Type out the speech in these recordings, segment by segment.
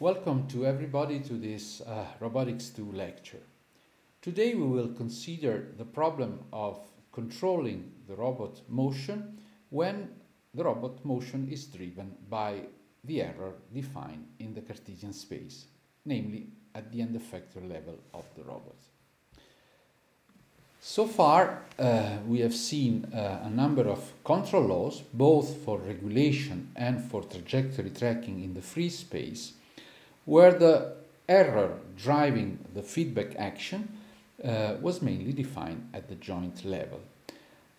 Welcome to everybody to this uh, Robotics 2 lecture. Today we will consider the problem of controlling the robot motion when the robot motion is driven by the error defined in the Cartesian space, namely at the end effector level of the robot. So far, uh, we have seen uh, a number of control laws, both for regulation and for trajectory tracking in the free space, where the error driving the feedback action uh, was mainly defined at the joint level.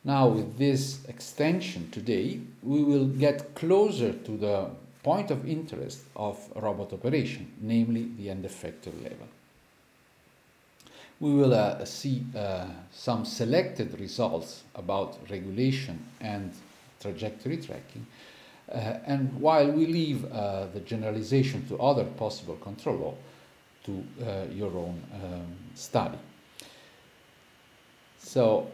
Now, with this extension today, we will get closer to the point of interest of robot operation, namely the end effector level. We will uh, see uh, some selected results about regulation and trajectory tracking and while we leave uh, the generalization to other possible control law to uh, your own um, study. So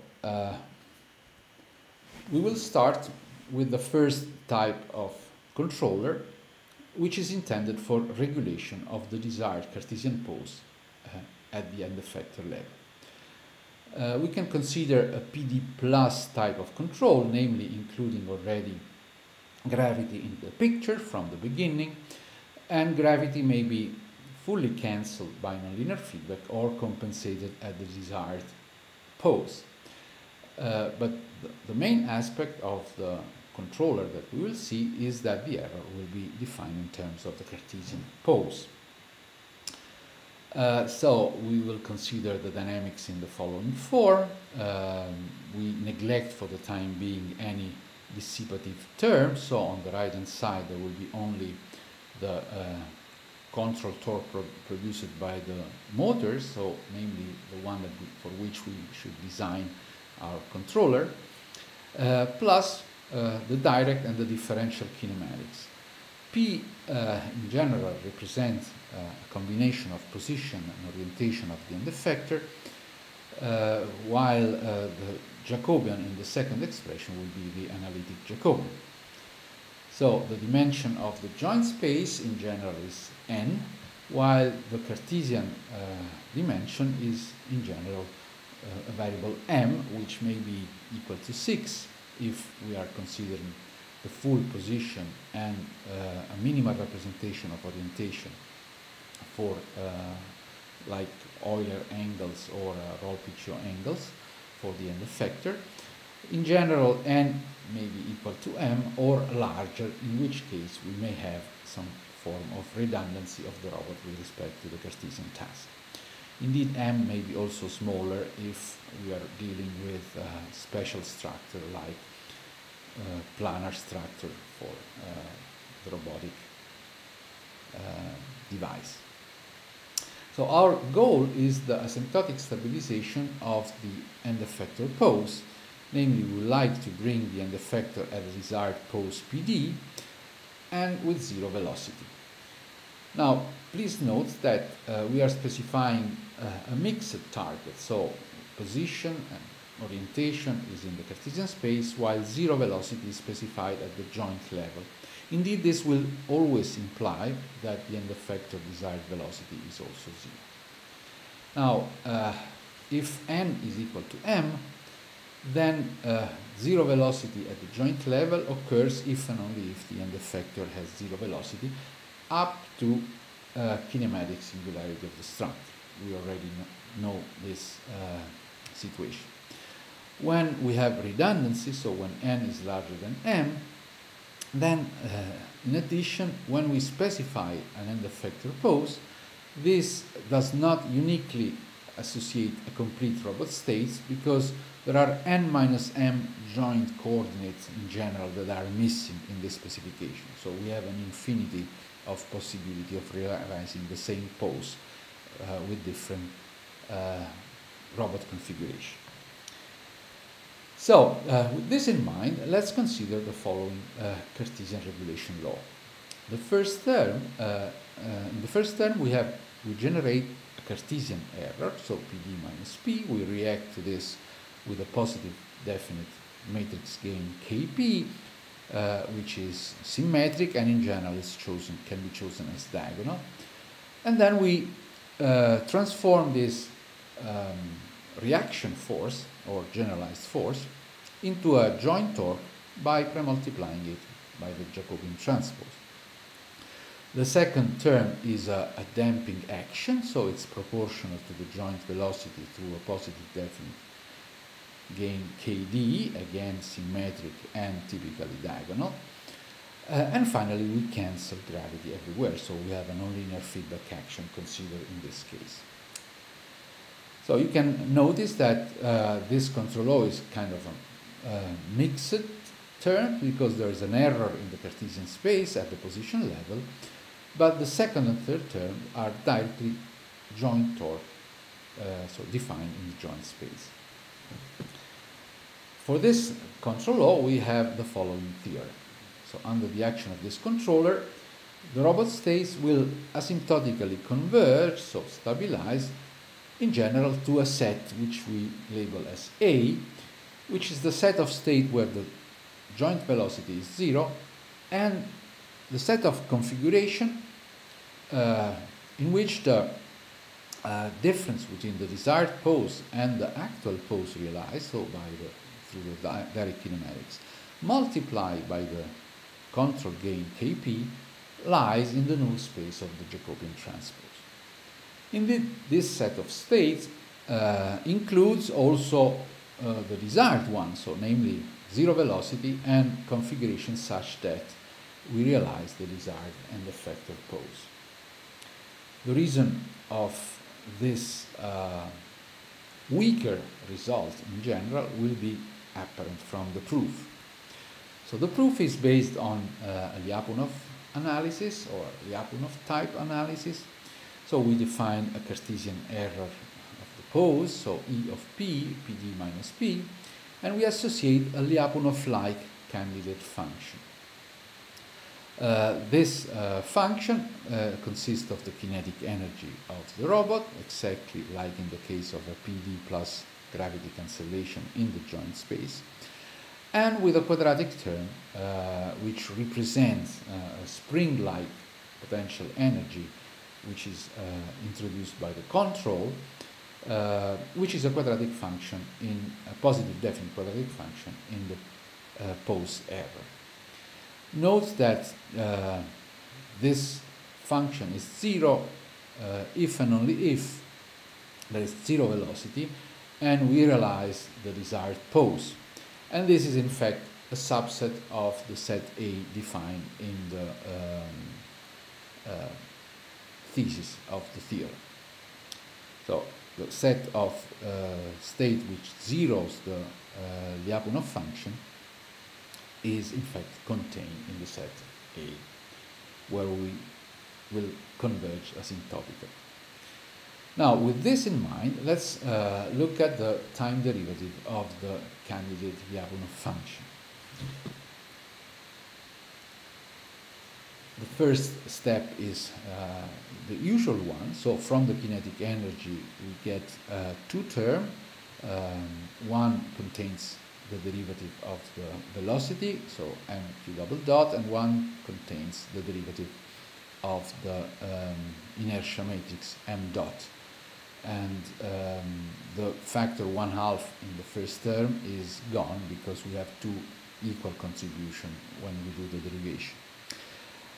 we will start with the first type of controller which is intended for regulation of the desired Cartesian pose uh, at the end effector level. Uh, we can consider a PD plus type of control, namely including already gravity in the picture from the beginning, and gravity may be fully cancelled by nonlinear feedback or compensated at the desired pose. Uh, but the, the, main aspect of the controller that we will see is that the error will be defined in terms of the Cartesian pose. Uh, so we will consider the dynamics in the following form. Um, we neglect for the time being any dissipative term. So on the right hand side there will be only the uh, control torque pro produced by the motors, so namely the one we, for which we should design our controller, uh, plus uh, the direct and the differential kinematics. P uh, in general represents uh, a combination of position and orientation of the end effector, uh, while the Jacobian in the second expression will be the analytic Jacobian. So the dimension of the joint space in general is n, while the Cartesian uh, dimension is in general uh, a variable m, which may be equal to 6 if we are considering the full position and uh, a minimal representation of orientation for uh, like Euler angles or uh, Roll-Pitch-Yaw angles for the end effector. In general, n may be equal to m or larger, in which case we may have some form of redundancy of the robot with respect to the Cartesian task. Indeed, m may be also smaller if we are dealing with a special structure like planar structure for uh, the robotic uh, device. So our goal is the asymptotic stabilization of the end effector pose. Namely, we like to bring the end effector at the desired pose PD and with zero velocity. Now, please note that uh, we are specifying uh, a mixed target, so position and orientation is in the Cartesian space, while zero velocity is specified at the joint level. Indeed, this will always imply that the end effector desired velocity is also zero. Now, uh, if n is equal to m, then uh, zero velocity at the joint level occurs if and only if the end effector has zero velocity up to uh, kinematic singularity of the structure. We already know this uh, situation. When we have redundancy, so when n is larger than m, then, uh, in addition, when we specify an end effector pose, this does not uniquely associate a complete robot state because there are n minus m joint coordinates in general that are missing in this specification. So we have an infinity of possibility of realizing the same pose uh, with different uh, robot configuration. So, uh, with this in mind, let's consider the following uh, Cartesian regulation law. The first term, uh, uh, in the first term, we have we generate a Cartesian error, so PD minus P. We react to this with a positive definite matrix gain Kp, uh, which is symmetric and in general is chosen, can be chosen as diagonal. And then we uh, transform this um, reaction force or generalized force into a joint torque by premultiplying it by the Jacobian transpose. The second term is a, a, damping action, so it's proportional to the joint velocity through a positive definite gain kd, again symmetric and typically diagonal. Uh, and finally, we cancel gravity everywhere, so we have a nonlinear feedback action considered in this case. So you can notice that uh, this control law is kind of a uh, mixed term because there is an error in the Cartesian space at the position level, but the second and third term are directly joint torque, uh, so defined in the joint space. For this control law, we have the following theorem. So under the action of this controller, the robot states will asymptotically converge, so stabilize, in general to a set which we label as A, which is the set of state where the joint velocity is zero, and the set of configuration uh, in which the uh, difference between the desired pose and the actual pose realized, so by the through the direct kinematics, multiplied by the control gain Kp, lies in the null space of the Jacobian transpose. Indeed, this set of states uh, includes also uh, the desired one, so namely zero velocity and configuration such that we realize the desired end effector pose. The reason of this uh, weaker result in general will be apparent from the proof. So the proof is based on uh, a Lyapunov analysis or Lyapunov type analysis. So we define a Cartesian error of the pose, so E of P, PD minus P, and we associate a Lyapunov-like candidate function. Uh, this uh, function uh, consists of the kinetic energy of the robot, exactly like in the case of a PD plus gravity cancellation in the joint space, and with a quadratic term uh, which represents uh, a spring-like potential energy which is uh, introduced by the control, uh, which is a quadratic function in a positive definite quadratic function in the uh, pose error. Note that this function is zero if and only if there is zero velocity and we realize the desired pose. And this is in fact a subset of the set A defined in the um, uh, thesis of the theorem. So the set of uh, state which zeros the uh, Lyapunov function is in fact contained in the set A, where we will converge asymptotically. Now, with this in mind, let's uh, look at the time derivative of the candidate Lyapunov function. The first step is uh, the usual one. So from the kinetic energy, we get uh, two terms. Um, one contains the derivative of the velocity, so mq double dot, and one contains the derivative of the um, inertia matrix m dot and um, the factor one half in the first term is gone because we have two equal contribution when we do the derivation.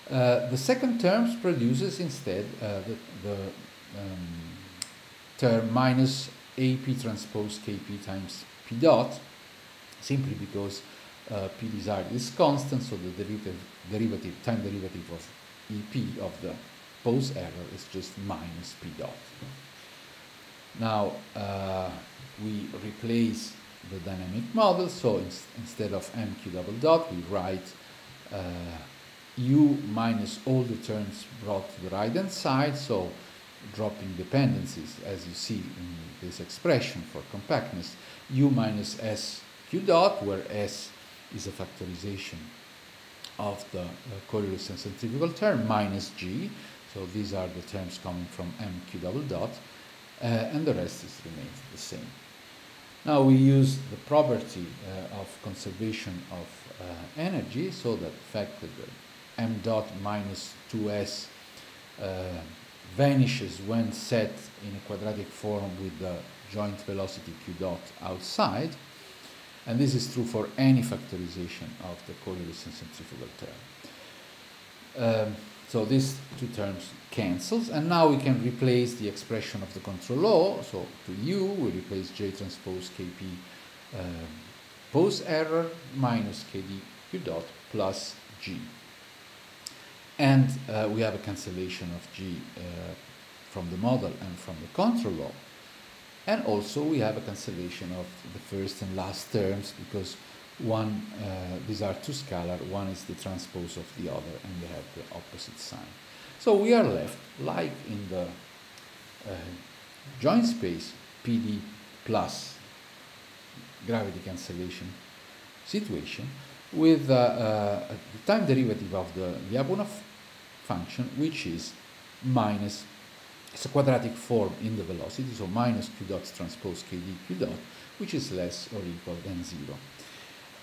Uh, the second term produces instead uh, the, the um, term minus AP transpose KP times P dot, simply because uh, P desired is constant, so the derivative, derivative, time derivative of EP of the pose error is just minus P dot. Now uh, we replace the dynamic model, so in instead of mq double dot, we write uh, u minus all the terms brought to the right hand side, so dropping dependencies as you see in this expression for compactness, u minus s q dot, where s is a factorization of the uh, Coriolis and centrifugal term, minus g, so these are the terms coming from mq double dot, uh, and the rest is remains the same. Now we use the property uh, of conservation of uh, energy, so that the fact that the m dot minus 2s uh, vanishes when set in a quadratic form with the joint velocity q dot outside, and this is true for any factorization of the and centrifugal term. Um, so these two terms cancels, and now we can replace the expression of the control law. So to u, we replace j transpose kp uh, error minus kd q dot plus g. And uh, we have a cancellation of g uh, from the model and from the control law. And also we have a cancellation of the first and last terms because one, uh, these are two scalar, one is the transpose of the other and they have the opposite sign. So we are left, like in the uh, joint space PD plus gravity cancellation situation, with uh, uh, the time derivative of the Lyapunov function, which is minus it's a quadratic form in the velocity, so minus q dot transpose kd q dot, which is less or equal than 0.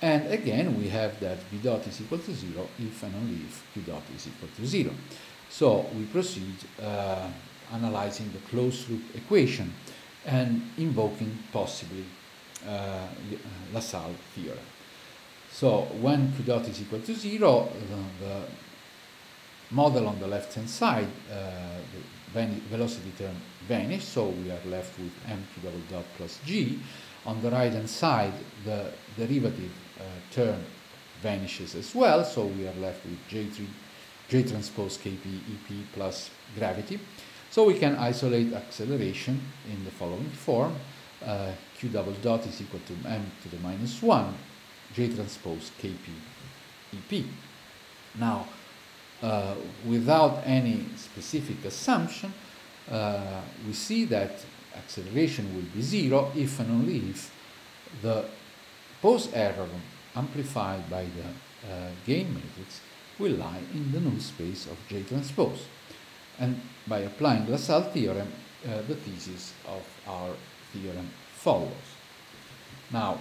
And again, we have that v dot is equal to 0 if and only if q dot is equal to 0. So we proceed uh, analyzing the closed loop equation and invoking possibly uh, LaSalle theorem. So when q dot is equal to 0, the, model on the left hand side, uh, the velocity term vanishes, so we are left with mq double dot plus g. On the right hand side, the derivative uh, term vanishes as well, so we are left with j3, j transpose kp ep plus gravity. So we can isolate acceleration in the following form. Uh, q double dot is equal to m to the minus 1, j transpose kp ep. Now, uh, without any specific assumption, uh, we see that acceleration will be zero if and only if the pose error amplified by the uh, gain matrix will lie in the null space of J transpose. And by applying the LaSalle theorem, uh, the thesis of our theorem follows. Now,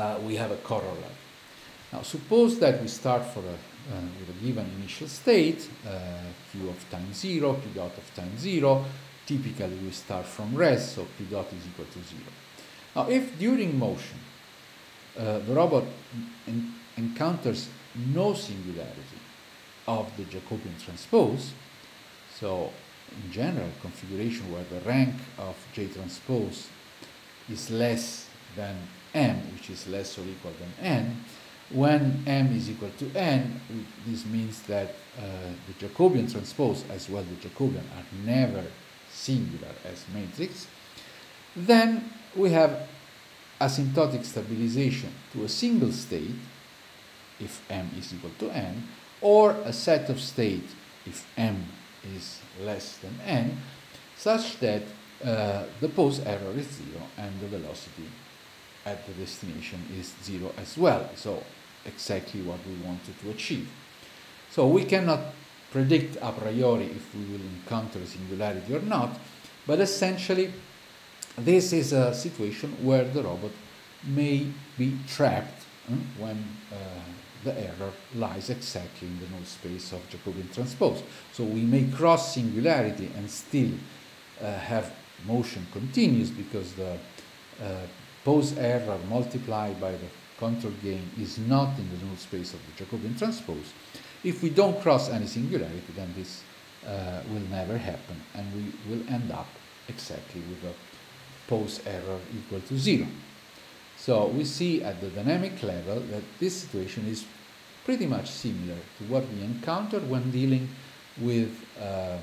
uh, we have a corollary. Now, suppose that we start for a uh, with a given initial state, uh, q of time 0, q dot of time 0. Typically, we start from rest, so q dot is equal to 0. Now, if during motion uh, the robot en encounters no singularity of the Jacobian transpose, so in general configuration where the rank of J transpose is less than m, which is less or equal than n, when m is equal to n, this means that uh, the Jacobian transpose as well the Jacobian are never singular as matrix, then we have asymptotic stabilization to a single state if m is equal to n, or a set of state if m is less than n, such that uh, the pose error is zero and the velocity at the destination is zero as well. So exactly what we wanted to achieve. So we cannot predict a priori if we will encounter singularity or not, but essentially this is a situation where the robot may be trapped eh, when uh, the error lies exactly in the null space of Jacobian transpose. So we may cross singularity and still uh, have motion continuous because the uh, pose error multiplied by the control gain is not in the null space of the Jacobian transpose, if we don't cross any singularity, then this uh, will never happen, and we will end up exactly with a pose error equal to zero. So we see at the dynamic level that this situation is pretty much similar to what we encountered when dealing with uh,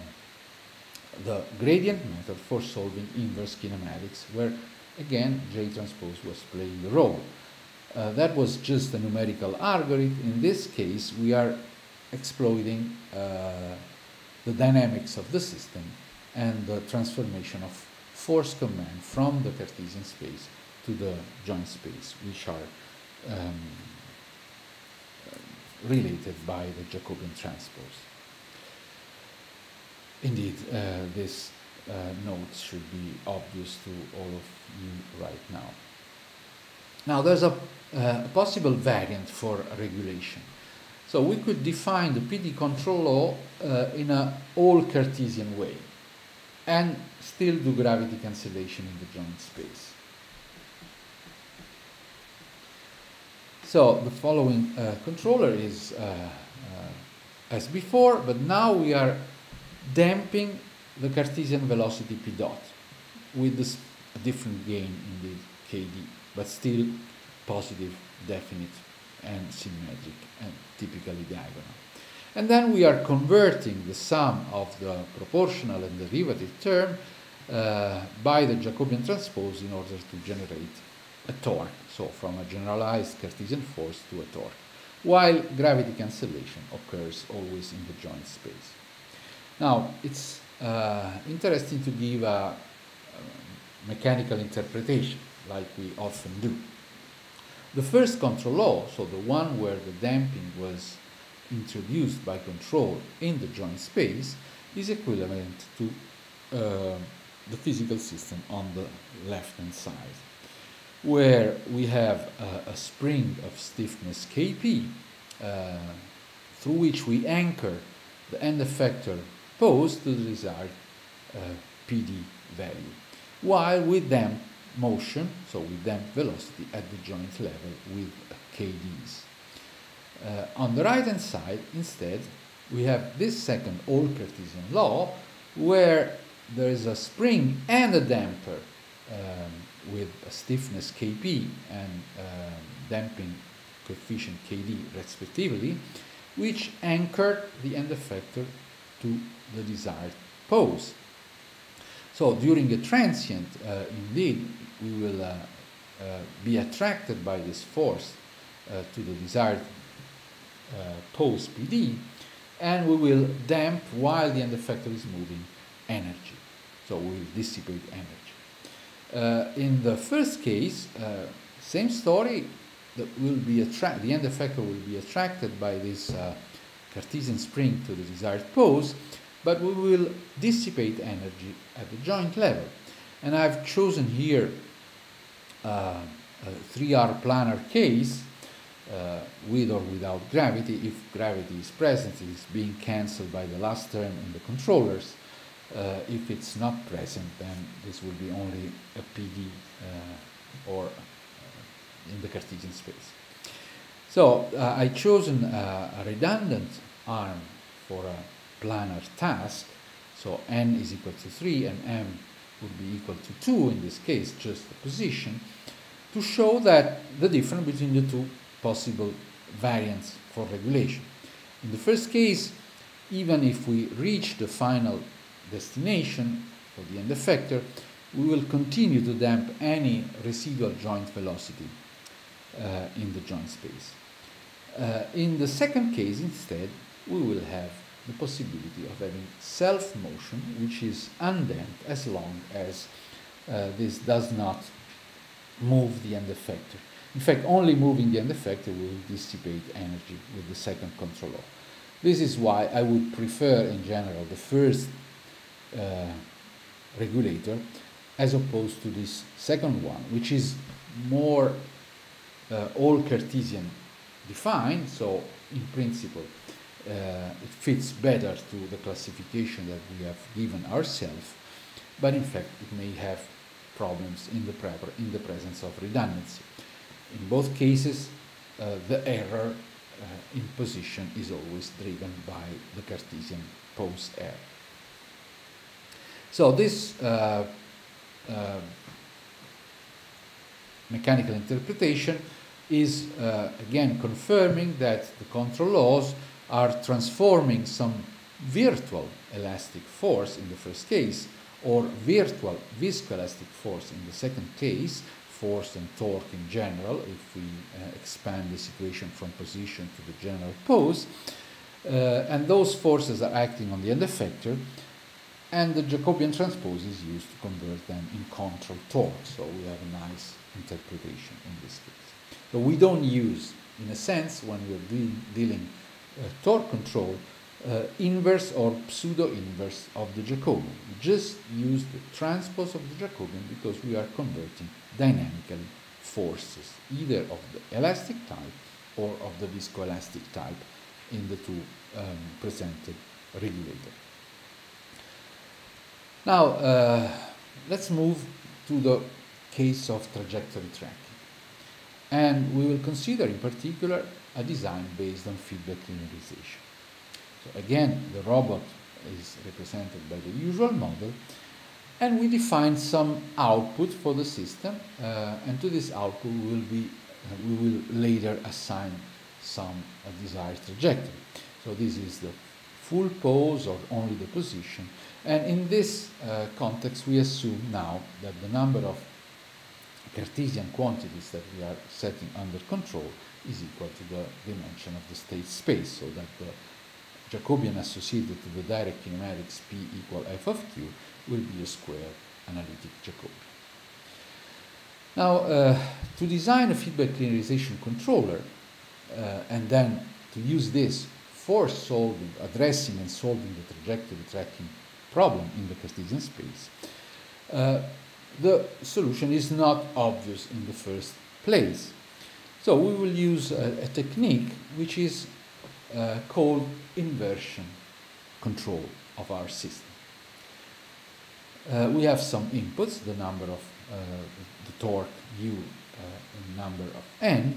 the gradient method for solving inverse kinematics, where again J transpose was playing the role. Uh, that was just a numerical algorithm. In this case, we are exploiting uh, the dynamics of the system and the transformation of force command from the Cartesian space to the joint space, which are um, related by the Jacobian transpose. Indeed, uh, this uh, notes should be obvious to all of you right now. Now there's a, uh, possible variant for regulation. So we could define the PD control law uh, in a all Cartesian way and still do gravity cancellation in the joint space. So the following uh, controller is uh, uh, as before, but now we are damping the Cartesian velocity p dot with this, different gain in the kd, but still positive, definite, and symmetric, and typically diagonal. And then we are converting the sum of the proportional and derivative term uh, by the Jacobian transpose in order to generate a torque, so from a generalized Cartesian force to a torque, while gravity cancellation occurs always in the joint space. Now, it's interesting to give a, a mechanical interpretation, like we often do. The first control law, so the one where the damping was introduced by control in the joint space, is equivalent to uh, the physical system on the left hand side, where we have a, a spring of stiffness Kp uh, through which we anchor the end effector posed to the desired uh, PD value, while with damp motion, so with damp velocity at the joint level with KDs. Uh, on the right hand side, instead, we have this second all Cartesian law, where there is a spring and a damper um, with a stiffness Kp and um, damping coefficient Kd respectively, which anchor the end effector to the desired pose. So during a transient, uh, indeed, we will uh, uh, be attracted by this force uh, to the desired uh, pose PD, and we will damp while the end effector is moving energy. So we will dissipate energy. Uh, in the first case, same story, that will be attract the end effector will be attracted by this Cartesian spring to the desired pose, but we will dissipate energy at the joint level. And I've chosen here uh, a 3R planar case uh, with or without gravity. If gravity is present, it is being cancelled by the last term in the controllers. Uh, if it's not present, then this will be only a PD uh, or uh, in the Cartesian space. So uh, I chosen a redundant arm for a planar task, so n is equal to 3 and m would be equal to 2 in this case, just the position, to show that the difference between the two possible variants for regulation. In the first case, even if we reach the final destination for the end effector, we will continue to damp any residual joint velocity uh, in the joint space. Uh, in the second case, instead, we will have the possibility of having self-motion, which is undamped as long as uh, this does not move the end effector. In fact, only moving the end effector will dissipate energy with the second controller. This is why I would prefer, in general, the first uh, regulator as opposed to this second one, which is more uh, all Cartesian defined, so in principle it fits better to the classification that we have given ourselves, but in fact it may have problems in the, in the presence of redundancy. In both cases, uh, the error uh, in position is always driven by the Cartesian pose error. So this uh, uh mechanical interpretation is uh, again confirming that the control laws are transforming some virtual elastic force in the first case or virtual viscoelastic force in the second case, force and torque in general, if we uh, expand the situation from position to the general pose. Uh, and those forces are acting on the end effector, and the Jacobian transpose is used to convert them in control torque. So we have a nice interpretation in this case. But we don't use, in a sense, when we're de dealing torque control, uh, inverse or pseudo-inverse of the Jacobian. Just use the transpose of the Jacobian because we are converting dynamically forces, either of the elastic type or of the viscoelastic type in the two um, presented regulator. Now, uh, let's move to the case of trajectory tracking. And we will consider in particular a design based on feedback linearization. So again, the robot is represented by the usual model, and we define some output for the system, uh, and to this output we will, be, uh, we will later assign some uh, desired trajectory. So this is the full pose or only the position, and in this uh, context we assume now that the number of Cartesian quantities that we are setting under control is equal to the dimension of the state space, so that the Jacobian associated to the direct kinematics P equal f of q will be a square analytic Jacobian. Now, uh, to design a feedback linearization controller uh, and then to use this for solving, addressing and solving the trajectory tracking problem in the Cartesian space, uh, the solution is not obvious in the first place. So we will use a, a technique which is uh, called inversion control of our system. Uh, we have some inputs, the number of uh, the torque u uh, number of n,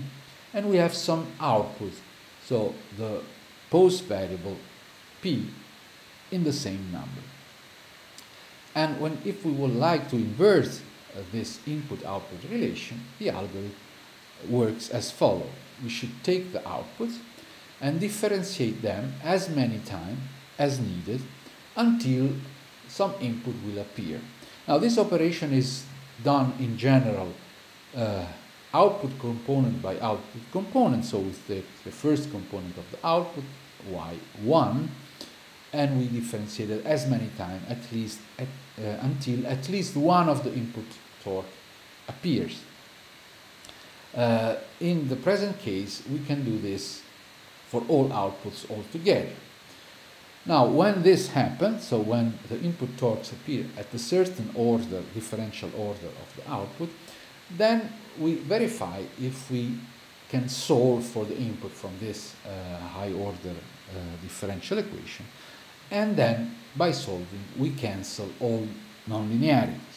and we have some outputs, so the pose variable p in the same number. And when if we would like to invert uh, this input-output relation, the algorithm works as follows. We should take the output and differentiate them as many times as needed until some input will appear. Now this operation is done in general uh, output component by output component, so we take the first component of the output, y1, and we differentiate it as many times at least at, uh, until at least one of the input torque appears. Uh, in the present case, we can do this for all outputs altogether. Now, when this happens, so when the input torques appear at a certain order, differential order of the output, then we verify if we can solve for the input from this uh, high order uh, differential equation. And then by solving, we cancel all nonlinearities.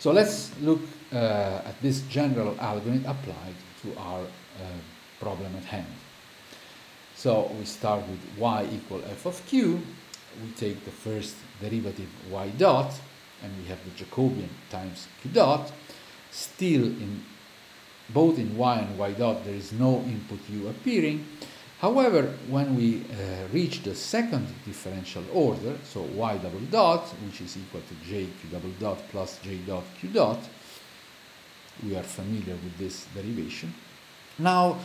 So let's look uh, at this general algorithm applied to our uh, problem at hand. So we start with y equal f of q. We take the first derivative y dot, and we have the Jacobian times q dot. Still, in both in y and y dot, there is no input u appearing. However, when we uh, reach the second differential order, so y double dot, which is equal to j q double dot plus j dot q dot, we are familiar with this derivation. Now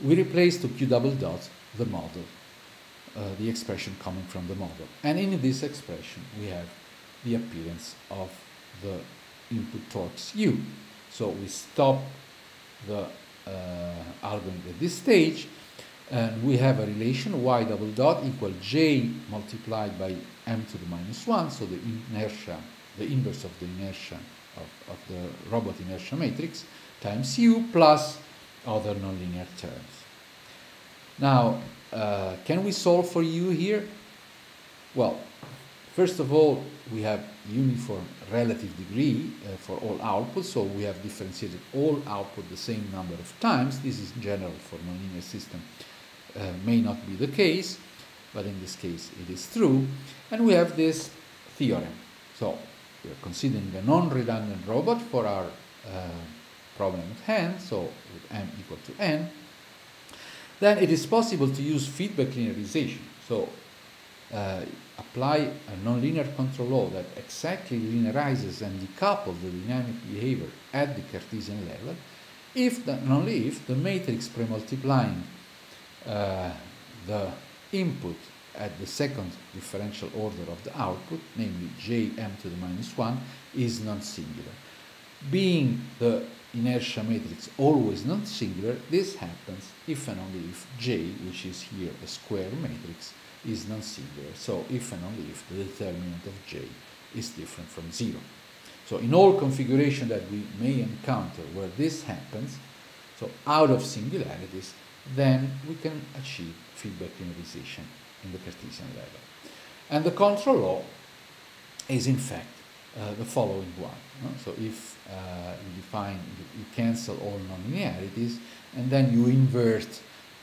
we replace to q double dot the model, uh, the expression coming from the model. And in this expression, we have the appearance of the input torques u. So we stop the uh, algorithm at this stage, and we have a relation y double dot equal j multiplied by m to the minus 1, so the inertia, the inverse of the inertia of, of the robot inertia matrix, times u plus other nonlinear terms. Now, uh, can we solve for u here? Well, first of all, we have uniform relative degree uh, for all outputs, so we have differentiated all output the same number of times. This is general for nonlinear system. Uh, may not be the case, but in this case it is true. And we have this theorem. So we are considering a non-redundant robot for our uh, problem at hand, so with m equal to n then it is possible to use feedback linearization. So uh, apply a nonlinear control law that exactly linearizes and decouples the dynamic behavior at the Cartesian level if the, only if the matrix premultiplying the input at the second differential order of the output, namely jm to the minus 1, is non-singular. Being the inertia matrix always non-singular, this happens if and only if J, which is here a square matrix, is non-singular. So if and only if the determinant of j is different from zero. So in all configuration that we may encounter where this happens, so out of singularities, then we can achieve feedback linearization in the Cartesian level. And the control law is in fact uh, the following one. No? So if uh, you define, you, cancel all nonlinearities, and then you invert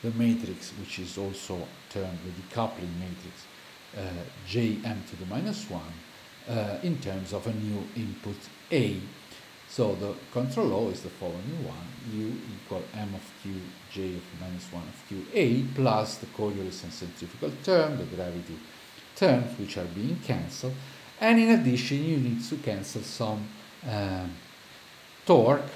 the matrix, which is also termed the decoupling matrix, uh, jm to the minus 1, uh, in terms of a new input A. So the control law is the following one, U equal m of q j of minus 1 of q A plus the Coriolis and centrifugal term, the gravity terms which are being cancelled, and in addition you need to cancel some um, torque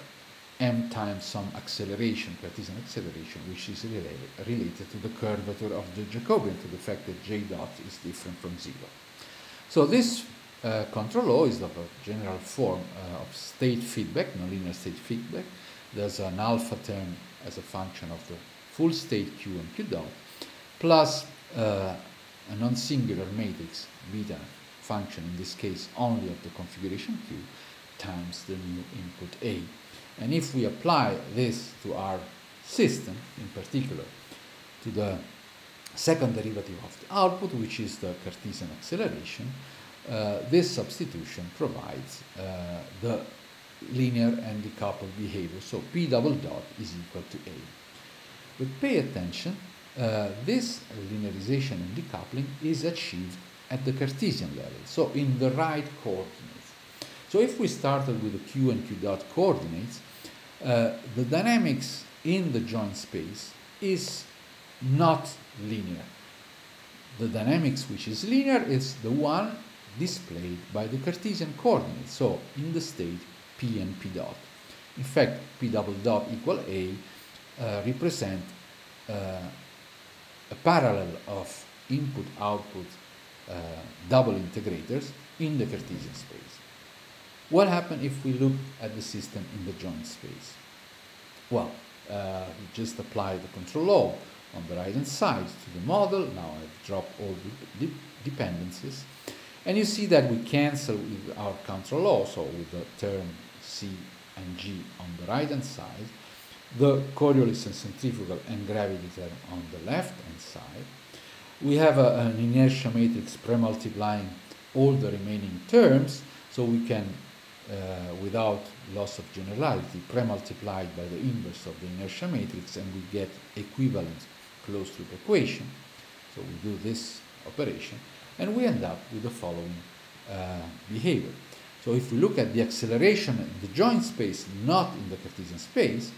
m times some acceleration, Cartesian acceleration, which is related, related to the curvature of the Jacobian, to the fact that j dot is different from zero. So this uh, control law is of a general form uh, of state feedback, nonlinear state feedback. There's an alpha term as a function of the full state Q and Q dot, plus uh, a non-singular matrix beta function, in this case only of the configuration Q, times the new input A. And if we apply this to our system, in particular to the second derivative of the output, which is the Cartesian acceleration, uh, this substitution provides uh, the linear and decoupled behavior. So P double dot is equal to A. But pay attention, uh, this linearization and decoupling is achieved at the Cartesian level, so in the right coordinates. So if we started with the Q and Q dot coordinates, uh, the dynamics in the joint space is not linear. The dynamics which is linear is the one displayed by the Cartesian coordinates, so in the state P and P dot. In fact, P double dot equal A uh, represent uh, a parallel of input-output uh, double integrators in the Cartesian space. What happens if we look at the system in the joint space? Well, uh, we just apply the control law on the right hand side to the model. Now I've dropped all the dependencies. And you see that we cancel with our control law, so with the term C and G on the right hand side, the Coriolis and centrifugal and gravity term on the left hand side. We have a, an inertia matrix pre-multiplying all the remaining terms, so we can, uh, without loss of generality, pre-multiplied by the inverse of the inertia matrix, and we get equivalent closed-loop equation. So we do this operation. And we end up with the following uh, behavior. So if we look at the acceleration in the joint space, not in the Cartesian space,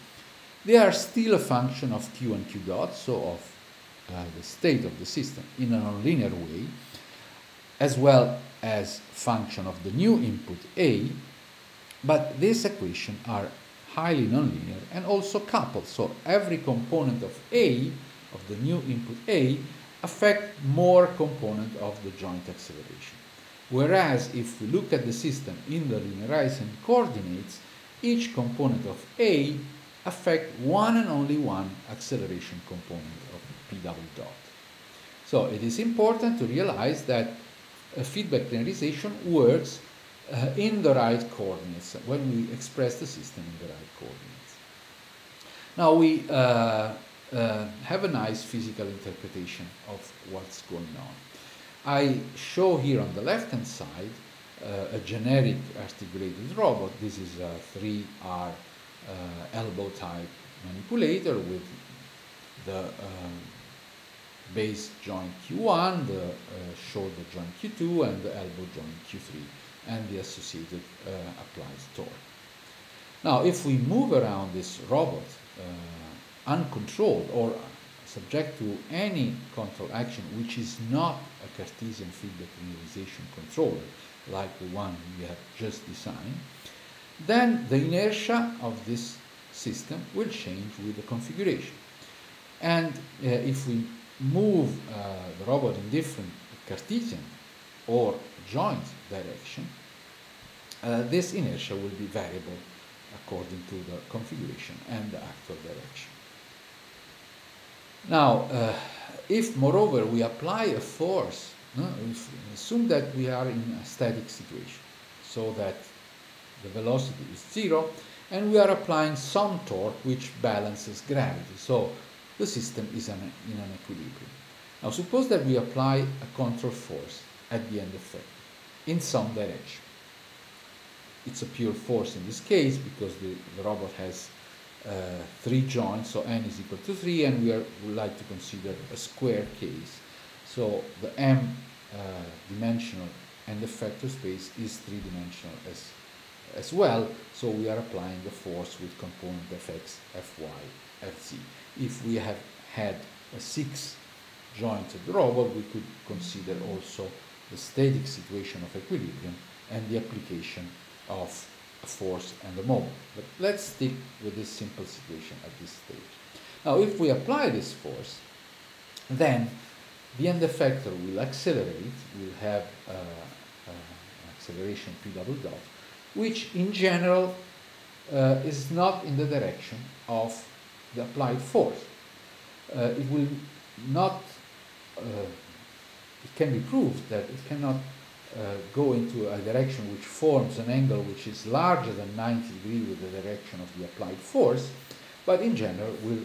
they are still a function of q and q dot, so of uh, the state of the system in a nonlinear way, as well as function of the new input a, but these equations are highly nonlinear and also coupled. So every component of a, of the new input a, affect more component of the joint acceleration. Whereas if we look at the system in the linearizing coordinates, each component of A affect one and only one acceleration component of P double dot. So it is important to realize that a feedback linearization works uh, in the right coordinates when we express the system in the right coordinates. Now we uh, uh, have a nice physical interpretation of what's going on. I show here on the left hand side uh, a generic articulated robot. This is a 3R uh, elbow type manipulator with the um, base joint Q1, the uh, shoulder joint Q2, and the elbow joint Q3, and the associated uh, applied torque. Now, if we move around this robot, uh, uncontrolled or subject to any control action which is not a Cartesian feedback linearization controller like the one we have just designed, then the inertia of this system will change with the configuration. And uh, if we move uh, the robot in different Cartesian or joint direction, uh, this inertia will be variable according to the configuration and the actual direction. Now, uh, if, moreover, we apply a force, no, assume that we are in a static situation, so that the velocity is zero, and we are applying some torque which balances gravity. So the system is an, in an equilibrium. Now suppose that we apply a control force at the end effector in some direction. It's a pure force in this case because the, the robot has uh, three joints, so n is equal to 3, and we are, would like to consider a square case. So the m uh, dimensional and the effector space is three-dimensional as, as well, so we are applying the force with component fx, fy, fz. If we have had a six jointed robot, we could consider also the static situation of equilibrium and the application of force and a moment. But let's stick with this simple situation at this stage. Now, if we apply this force, then the end effector will accelerate, will have uh, uh, acceleration p double dot, which in general uh, is not in the direction of the applied force. Uh, it will not, uh, it can be proved that it cannot go into a direction which forms an angle which is larger than 90 degrees with the direction of the applied force, but in general will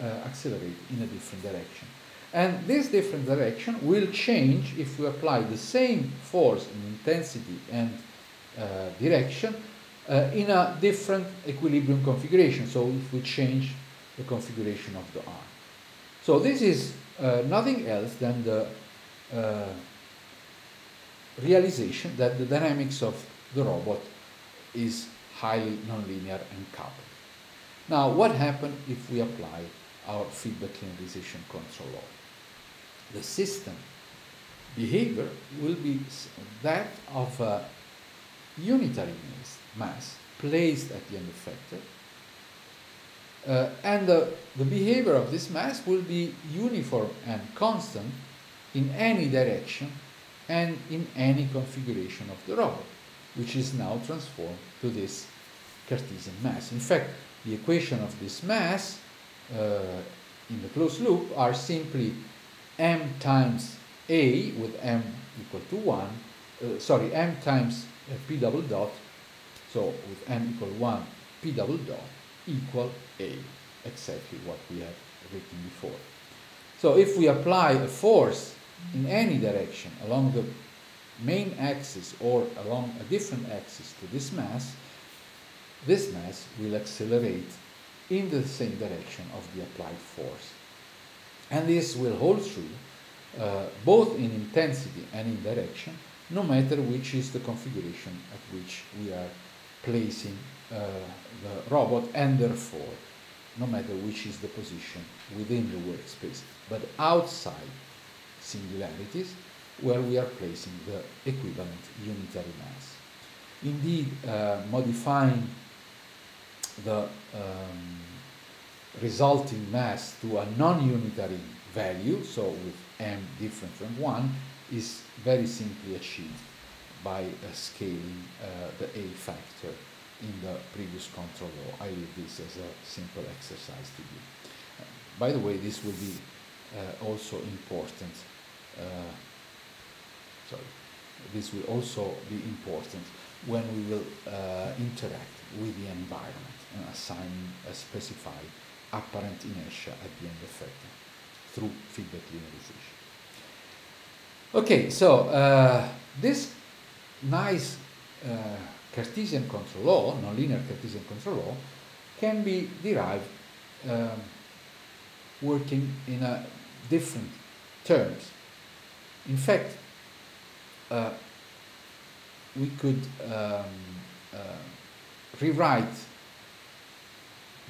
uh, accelerate in a different direction. And this different direction will change if we apply the same force in intensity and uh, direction uh, in a different equilibrium configuration. So if we change the configuration of the arm. So this is uh, nothing else than the uh, realization that the dynamics of the robot is highly nonlinear and coupled. Now, what happens if we apply our feedback linearization control law? The system behavior will be that of a unitary mass placed at the end effector, uh, and the, the behavior of this mass will be uniform and constant in any direction and in any configuration of the robot, which is now transformed to this Cartesian mass. In fact, the equation of this mass uh, in the closed loop are simply m times a with m equal to 1, uh, sorry, m times uh, p double dot, so with m equal 1, p double dot equal a, exactly what we have written before. So if we apply a force in any direction along the main axis or along a different axis to this mass, this mass will accelerate in the same direction of the applied force. And this will hold true uh, both in intensity and in direction, no matter which is the configuration at which we are placing uh, the robot, and therefore, no matter which is the position within the workspace, but outside singularities where we are placing the equivalent unitary mass. Indeed, uh, modifying the um, resulting mass to a non-unitary value, so with m different from 1, is very simply achieved by uh, scaling uh, the A factor in the previous control law. I leave this as a simple exercise to you. By the way, this will be uh, also important uh, sorry, this will also be important when we will uh, interact with the environment and assign a specified apparent inertia at the end effector through feedback linearization. Okay, so uh, this nice uh, Cartesian control law, nonlinear Cartesian control law, can be derived um, working in a different terms. In fact, uh, we could um, uh, rewrite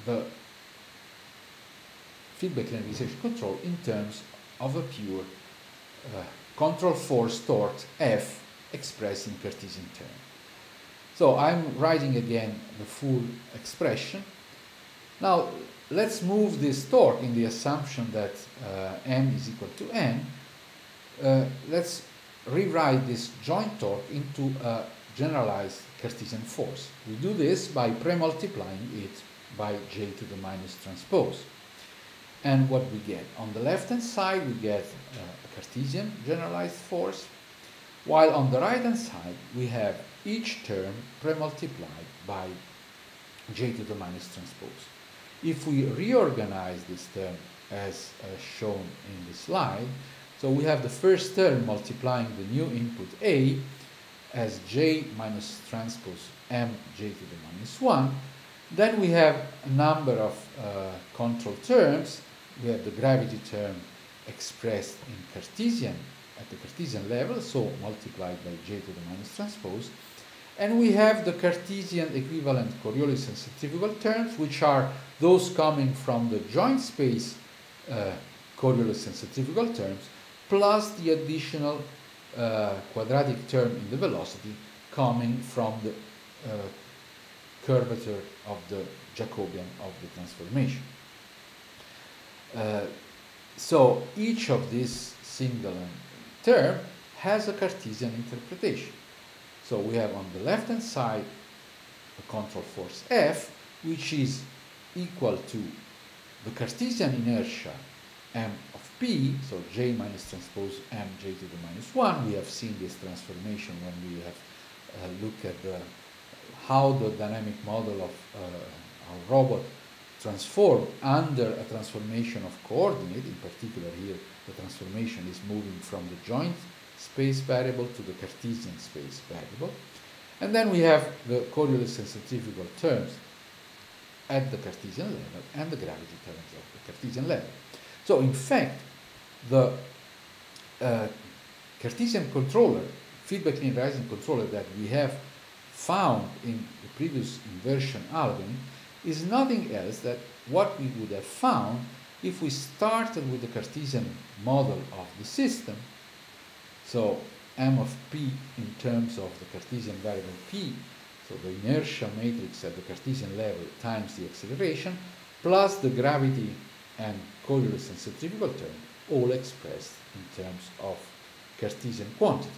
the feedback linearization control in terms of a pure uh, control force torque F expressed in Cartesian terms. So I'm writing again the full expression. Now let's move this torque in the assumption that uh, m is equal to n uh, let's rewrite this joint torque into a generalized Cartesian force. We do this by pre-multiplying it by j to the minus transpose. And what we get? On the left-hand side, we get uh, a Cartesian generalized force, while on the right-hand side, we have each term pre-multiplied by j to the minus transpose. If we reorganize this term as uh, shown in the slide, so we have the first term multiplying the new input a as j minus transpose m j to the minus 1. Then we have a number of uh, control terms. We have the gravity term expressed in Cartesian at the Cartesian level, so multiplied by j to the minus transpose. And we have the Cartesian equivalent Coriolis and centrifugal terms, which are those coming from the joint space uh, Coriolis and centrifugal terms, plus the additional uh, quadratic term in the velocity coming from the uh, curvature of the Jacobian of the transformation. Uh, so each of these single term has a Cartesian interpretation. So we have on the left hand side a control force F, which is equal to the Cartesian inertia m of p, so j minus transpose m j to the minus 1. We have seen this transformation when we have uh, looked at the, how the dynamic model of uh, our robot transformed under a transformation of coordinate. In particular here, the transformation is moving from the joint space variable to the Cartesian space variable. And then we have the Coriolis and centrifugal terms at the Cartesian level and the gravity terms at the Cartesian level. So in fact, the uh, Cartesian controller, feedback linearizing controller that we have found in the previous inversion algorithm is nothing else than what we would have found if we started with the Cartesian model of the system. So m of p in terms of the Cartesian variable p, so the inertia matrix at the Cartesian level times the acceleration, plus the gravity and Coriolis and centrifugal term, all expressed in terms of Cartesian quantity.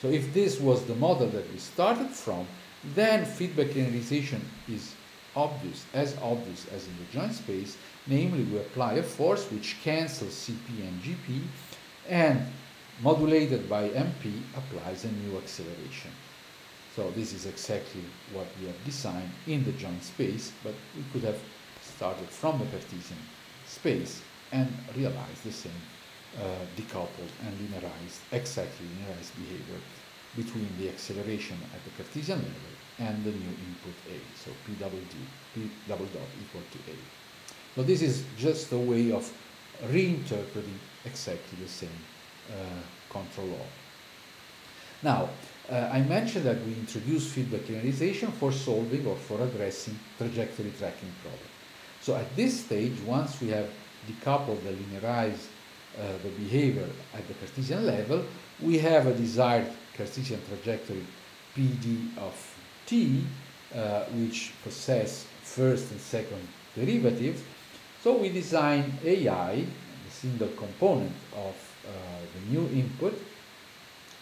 So if this was the model that we started from, then feedback linearization is obvious, as obvious as in the joint space, namely we apply a force which cancels Cp and Gp, and modulated by MP applies a new acceleration. So this is exactly what we have designed in the joint space, but we could have started from the Cartesian space and realize the same uh, decoupled and linearized, exactly linearized behavior between the acceleration at the Cartesian level and the new input A. So P double D, P double dot equal to A. So this is just a way of reinterpreting exactly the same uh, control law. Now, uh, I mentioned that we introduce feedback linearization for solving or for addressing trajectory tracking problems. So at this stage, once we have decoupled the linearized uh, the behavior at the Cartesian level, we have a desired Cartesian trajectory PD of t, uh, which possess first and second derivatives. So we design AI, the single component of uh, the new input,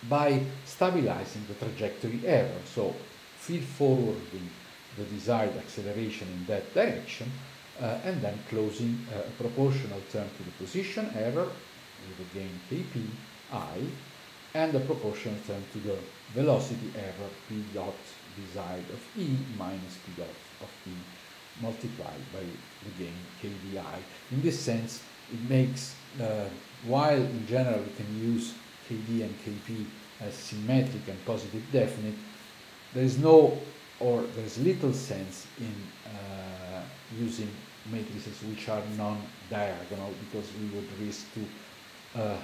by stabilizing the trajectory error. So feed forward the, the desired acceleration in that direction and then closing uh, a proportional term to the position error with the gain kp i and a proportional term to the velocity error p dot desired of e minus p dot of e multiplied by the gain kdi. In this sense, it makes, uh, while in general we can use kd and kp as symmetric and positive definite, there is no or there's little sense in uh, using matrices which are non-diagonal because we would risk to uh,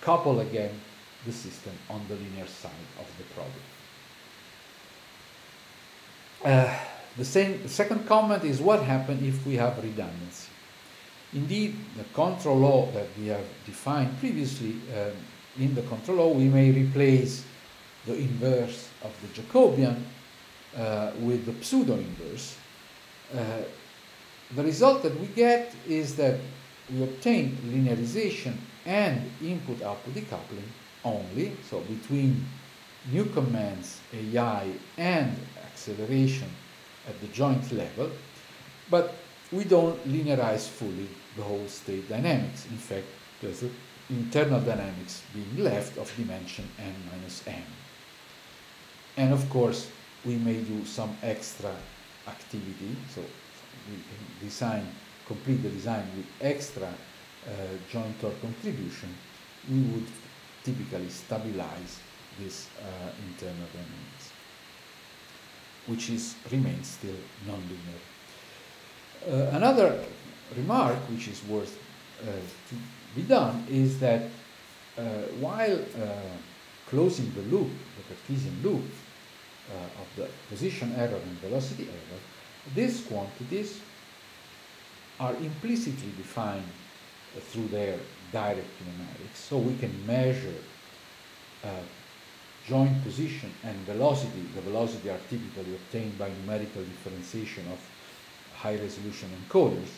couple again the system on the linear side of the problem. Uh, the, same, the second comment is what happens if we have redundancy. Indeed, the control law that we have defined previously, uh, in the control law, we may replace the inverse of the Jacobian uh, with the pseudo-inverse. Uh, the result that we get is that we obtain linearization and input-output decoupling only, so between new commands AI and acceleration at the joint level, but we don't linearize fully the whole state dynamics. In fact, there's an internal dynamics being left of dimension n minus m. And of course, we may do some extra activity. So we design, complete the design with extra uh, joint torque contribution. We would typically stabilize this uh, internal dynamics, which is remains still nonlinear. Uh, another remark, which is worth uh, to be done, is that uh, while uh, closing the loop, the Cartesian loop, uh, of the position error and velocity error, these quantities are implicitly defined uh, through their direct kinematics. So we can measure uh, joint position and velocity. The velocity are typically obtained by numerical differentiation of high resolution encoders.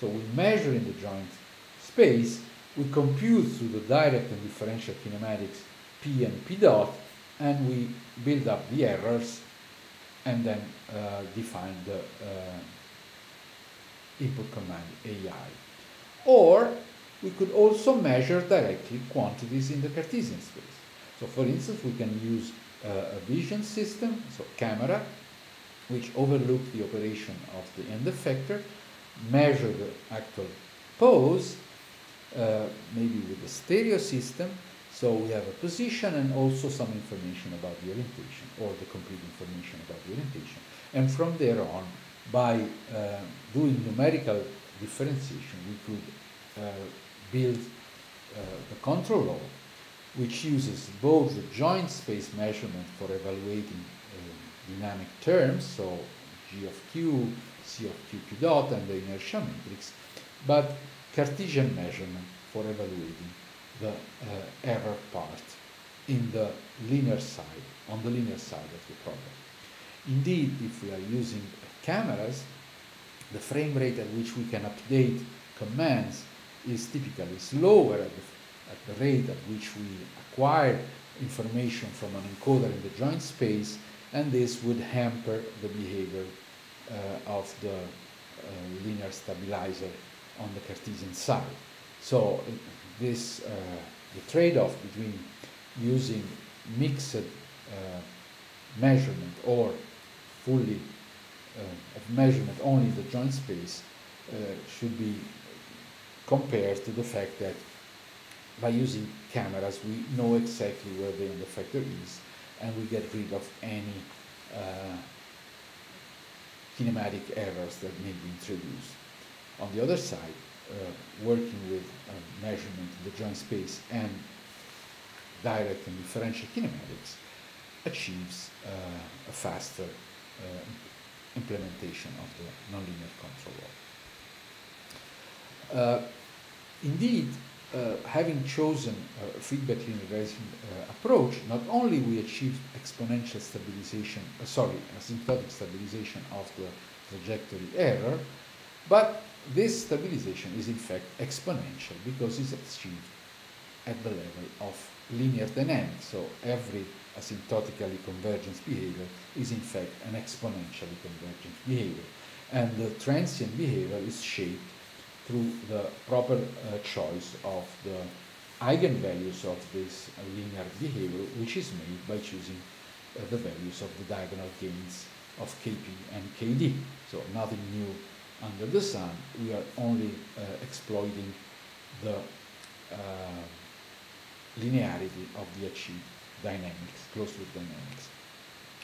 So we measure in the joint space, we compute through the direct and differential kinematics P and P dot, and we build up the errors and then uh, define the uh, input command AI. Or we could also measure directly quantities in the Cartesian space. So for instance, we can use uh, a vision system, so camera, which overlook the operation of the end effector, measure the actual pose, uh, maybe with a stereo system, so we have a position and also some information about the orientation, or the complete information about the orientation. And from there on, by uh, doing numerical differentiation, we could uh, build uh, the control law, which uses both the joint space measurement for evaluating uh, dynamic terms, so G of Q, C of Q Q dot, and the inertia matrix, but Cartesian measurement for evaluating the uh, error part in the linear side, on the linear side of the problem. Indeed, if we are using cameras, the frame rate at which we can update commands is typically slower at the, at the rate at which we acquire information from an encoder in the joint space, and this would hamper the behavior uh, of the uh, linear stabilizer on the Cartesian side. So this uh, the trade-off between using mixed uh, measurement or fully uh, measurement only the joint space should be compared to the fact that by using cameras we know exactly where the end effector is and we get rid of any uh, kinematic errors that may be introduced. On the other side, uh, working with uh, measurement in the joint space and direct and differential kinematics achieves uh, a faster implementation of the nonlinear control law. indeed, uh, having chosen a feedback linearization uh, approach, not only we achieved exponential stabilization, uh, sorry, asymptotic stabilization of the trajectory error, but this stabilization is in fact exponential because it's achieved at the level of linear dynamics. So every asymptotically convergent behavior is in fact an exponentially convergent behavior. And the transient behavior is shaped through the proper uh, choice of the eigenvalues of this linear behavior, which is made by choosing uh, the values of the diagonal gains of Kp and Kd. So nothing new under the sun, we are only uh, exploiting the uh, linearity of the achieved dynamics, closed loop dynamics.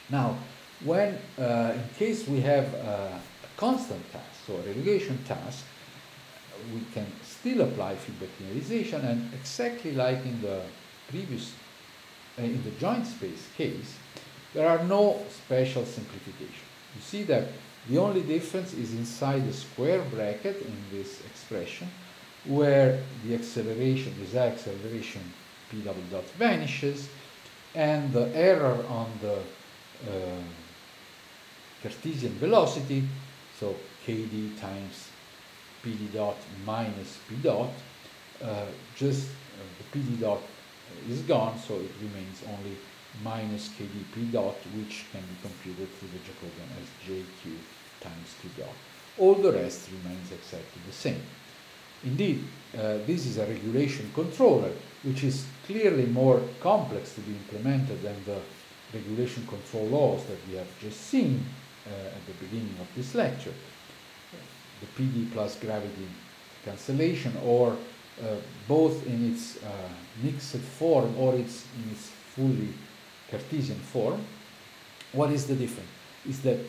Now, when, uh, in case we have a constant task, so a regulation task, we can still apply feedback linearization and exactly like in the previous, uh, in the joint space case, there are no special simplification. You see that the only difference is inside the square bracket in this expression where the acceleration, this acceleration p double dot vanishes and the error on the uh, Cartesian velocity, so kd times pd dot minus p dot, uh, just uh, the pd dot is gone, so it remains only minus kdp dot, which can be computed through the Jacobian as jq times q dot. all the rest remains exactly the same. Indeed, uh, this is a regulation controller, which is clearly more complex to be implemented than the regulation control laws that we have just seen uh, at the beginning of this lecture. The PD plus gravity cancellation or uh, both in its uh, mixed form or its, in its fully Cartesian form. What is the difference? Is that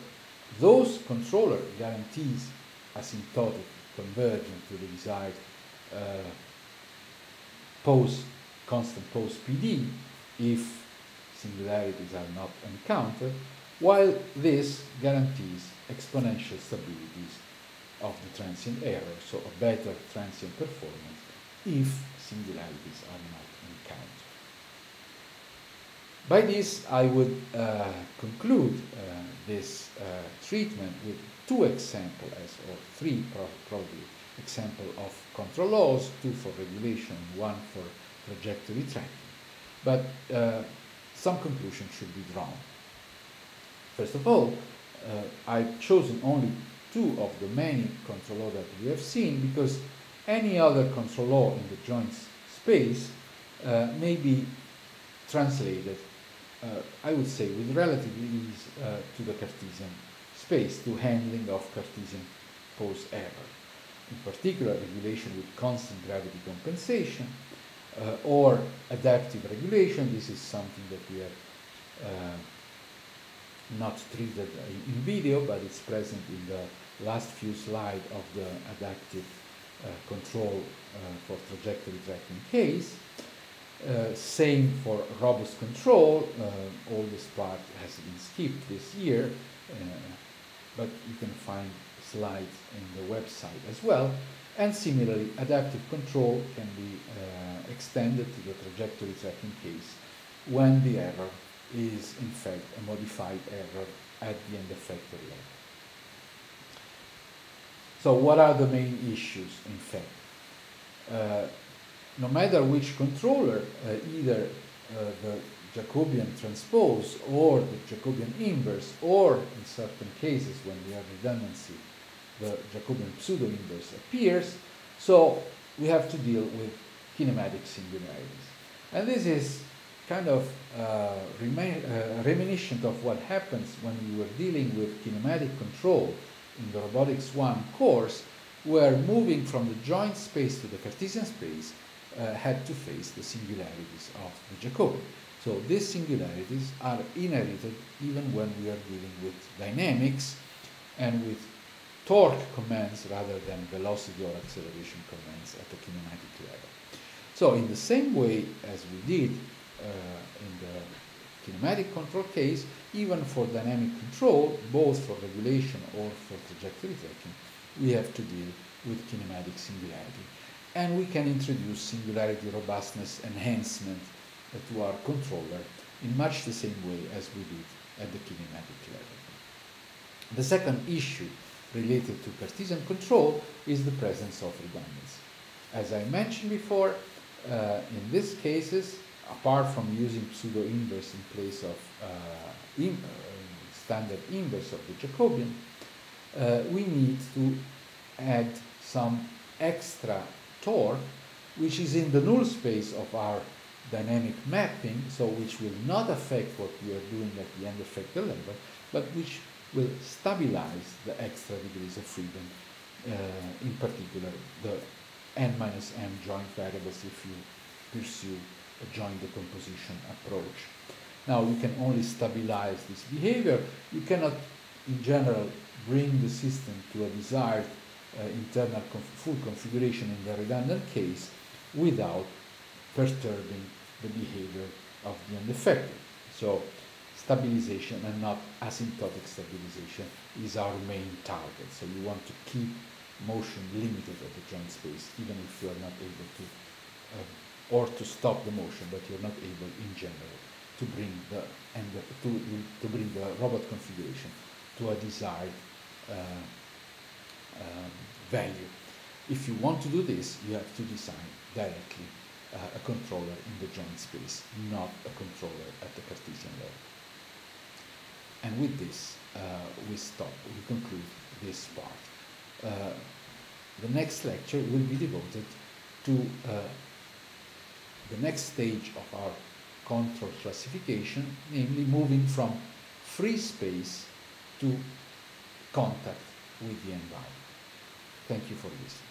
those controller guarantees asymptotic convergence to the desired uh, constant pose PD if singularities are not encountered, while this guarantees exponential stabilities of the transient error, so a better transient performance if singularities are not encountered. By this, I would uh, conclude uh, this uh, treatment with two examples, or three probably, example of control laws, two for regulation, one for trajectory tracking. But uh, some conclusion should be drawn. First of all, uh, I've chosen only two of the many control laws that we have seen because any other control law in the joint space uh, may be translated, I would say, with relative ease uh, to the Cartesian space, to handling of Cartesian pose error. In particular, regulation with constant gravity compensation uh, or adaptive regulation. This is something that we have uh, not treated in video, but it's present in the last few slides of the adaptive uh, control uh, for trajectory tracking case. Uh, same for robust control. all this part has been skipped this year, but you can find slides in the website as well. And similarly, adaptive control can be uh, extended to the trajectory tracking case when the error is in fact a modified error at the end effector level. So what are the main issues, in fact? No matter which controller, uh, either uh, the Jacobian transpose or the Jacobian inverse, or in certain cases when we have redundancy, the Jacobian pseudo-inverse appears, so we have to deal with kinematic singularities. And this is kind of uh, uh, reminiscent of what happens when we were dealing with kinematic control in the Robotics 1 course, where moving from the joint space to the Cartesian space uh, had to face the singularities of the Jacobian. So these singularities are inherited even when we are dealing with dynamics and with torque commands rather than velocity or acceleration commands at the kinematic level. So in the same way as we did uh, in the kinematic control case, even for dynamic control, both for regulation or for trajectory tracking, we have to deal with kinematic singularity. And we can introduce singularity robustness enhancement to our controller in much the same way as we did at the kinematic level. The second issue related to Cartesian control is the presence of redundancy. As I mentioned before, uh, in these cases, apart from using pseudo-inverse in place of uh, in, uh, standard inverse of the Jacobian, uh, we need to add some extra torque, which is in the null space of our dynamic mapping, so which will not affect what we are doing at the end effector level, but which will stabilize the extra degrees of freedom, uh, in particular the n minus m joint variables if you pursue a joint decomposition approach. Now you can only stabilize this behavior. You cannot, in general, bring the system to a desired uh, internal conf full configuration in the redundant case without perturbing the behavior of the end effector. So stabilization and not asymptotic stabilization is our main target. So you want to keep motion limited at the joint space, even if you are not able to, uh, or to stop the motion, but you're not able in general to bring the and the, to to bring the robot configuration to a desired uh, um, value. If you want to do this, you have to design directly uh, a controller in the joint space, not a controller at the Cartesian level. And with this, uh, we stop, we conclude this part. uh, the next lecture will be devoted to uh, the next stage of our control classification, namely moving from free space to contact with the environment. Thank you for listening.